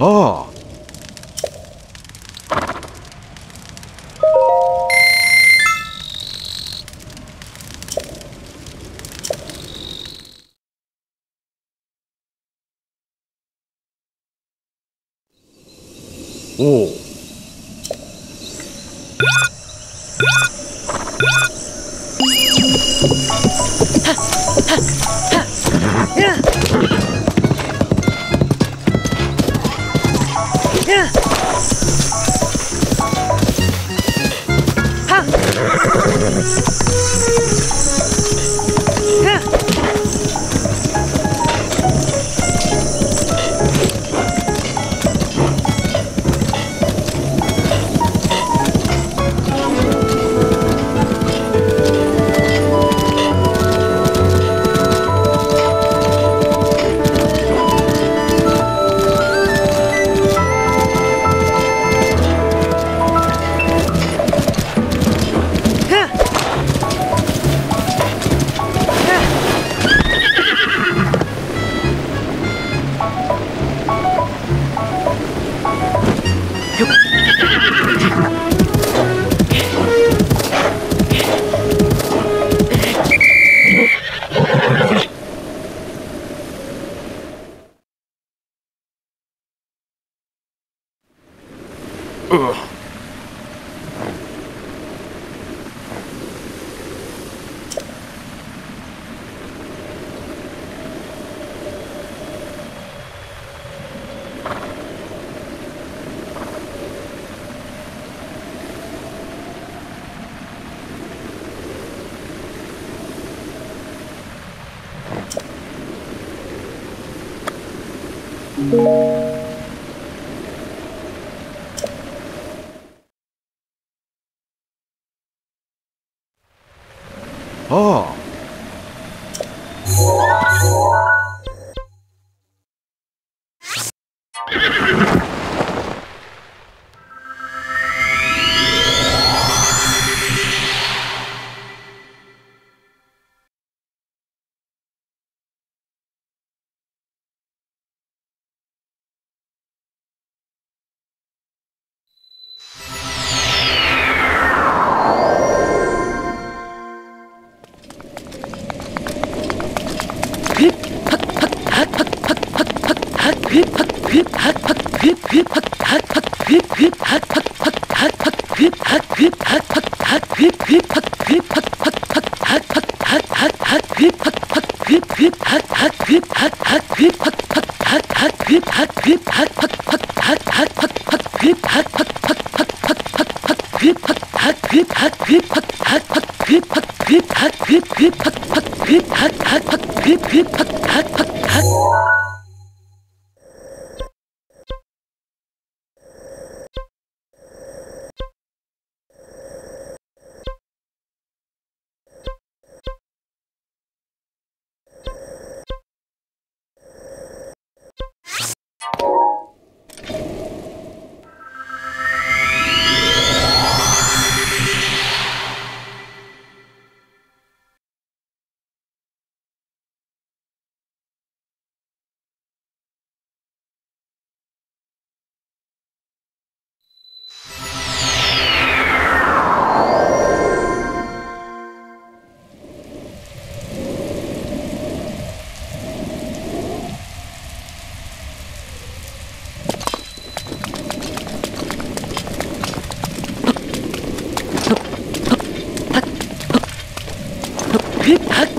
아, 오, Yeah. Música Hut, hut, hut, hut.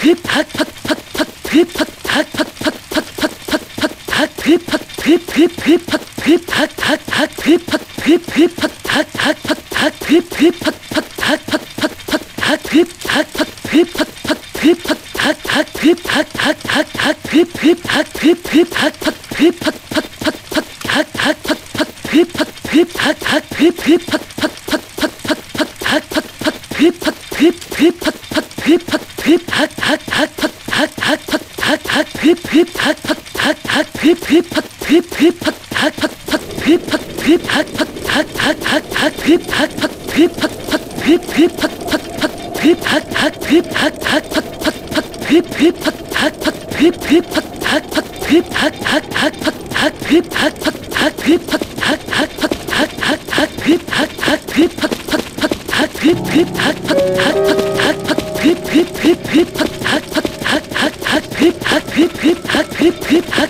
힙, 핫, 힙, 핫. 팍, 그, 그, 팍, 팍, 팍, 팍, 그, 팍, 그, 팍, 팍, 팍, 팍, 팍, 팍, 그, 팍, 팍, 그, 팍, 팍, 그, 그, 팍, 팍, 팍, 그, 팍, 팍, 그, 팍, 팍, 팍, 팍, 팍, 그, 그, 팍, 팍, 팍, 그, 그, 팍, 팍, 팍, 그, 팍, 팍, 팍, 팍, 팍, 그, 팍, 팍, 팍, 그, 팍, 팍, 팍, 팍, 팍, 팍, 팍, 그, 팍, 팍, 그, 팍, 팍, 팍, 팍, 그, 그, 팍, 팍, 팍, 팍, 팍, 팍, 그, 그, 그, 그, 팍, 팍, 팍, 팍, 팍, 팍, 그, 팍, 그, 팍, 그, 팍, 그, 팍,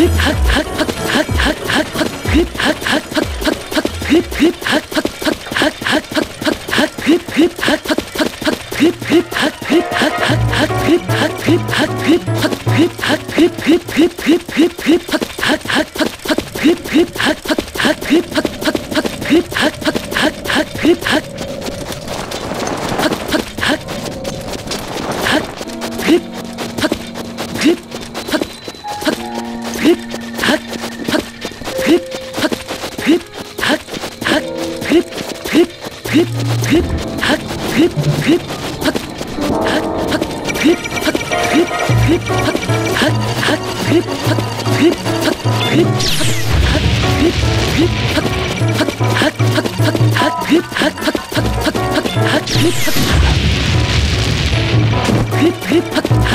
Hut, hut, hut. 힙, 힙, 힙.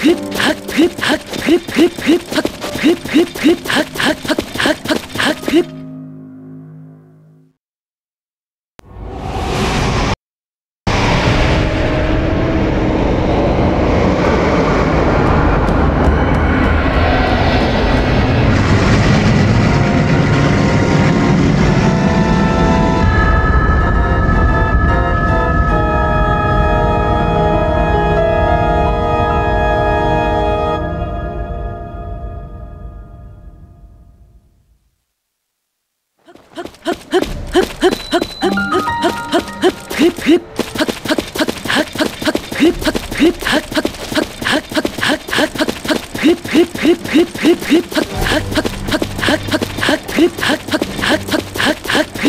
grip, hug, grip, hug, grip, grip, grip, hug, grip, grip, grip, hug, hug, hug, hug, hug.